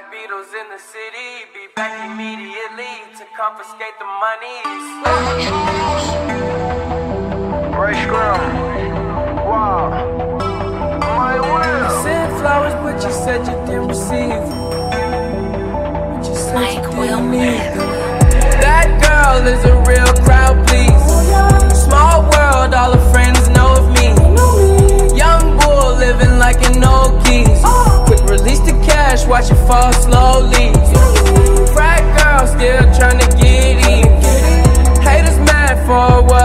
Beatles in the city. Be back immediately to confiscate the monies. Ray Scrum. Wow. My will. Sent flowers, but you said you didn't receive. But you said Mike you didn't Will need fall slowly. Frat girl still tryna get in. Haters mad for what?